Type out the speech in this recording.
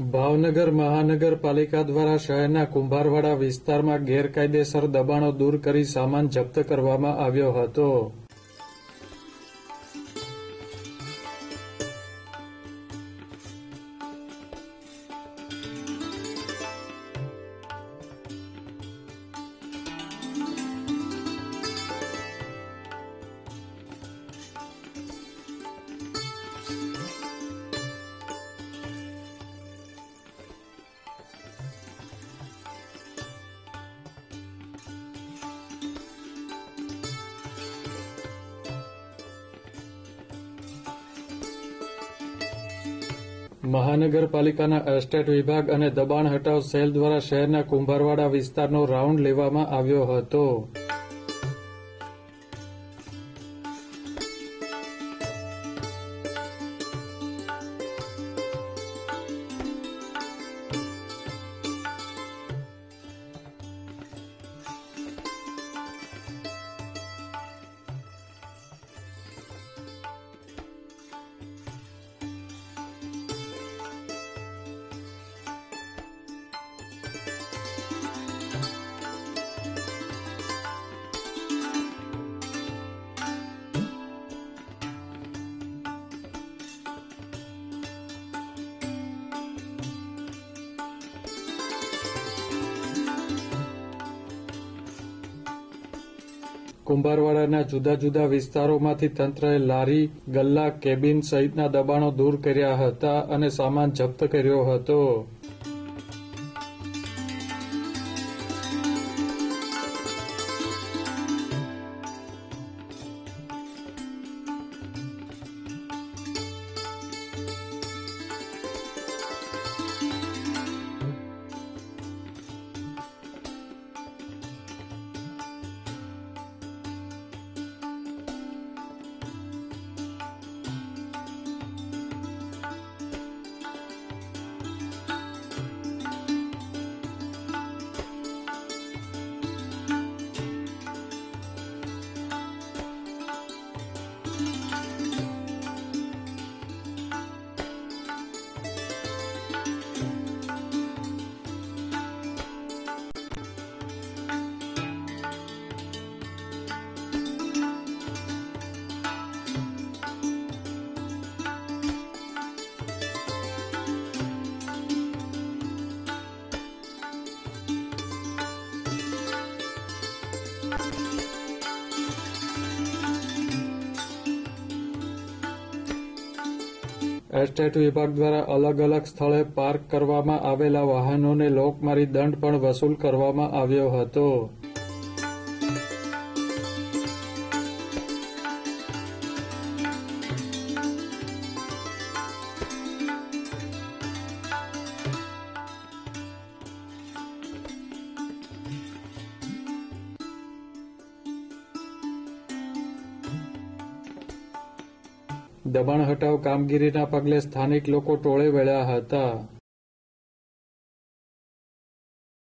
ભાવનગર મહાનગરપાલિકા દ્વારા શહેરના કુંભારવાડા વિસ્તારમાં ગેરકાયદેસર દબાણો દૂર કરી સામાન જપ્ત કરવામાં આવ્યો હતો. મહાનગરપાલિકાના એસ્ટેટ વિભાગ અને દબાણ હટાવ સેલ દ્વારા શહેરના કુંભારવાડા વિસ્તારનો રાઉન્ડ લેવામાં આવ્યો હતો. કુંભારવાડાના જુદા જુદા વિસ્તારોમાંથી તંત્રએ લારી, ગલ્લા, કેબિન સહિતના દબાણો દૂર કર્યા હતા અને સામાન જપ્ત કર્યો હતો. એસ્ટેટ વિભાગ દ્વારા અલગ અલગ સ્થળે પાર્ક કરવામાં આવેલા વાહનોને લોકમારી દંડ પણ વસૂલ કરવામાં આવ્યો હતો. દબાણ હટાવ કામગીરીના પગલે સ્થાનિક લોકો ટોળે વળ્યા હતા.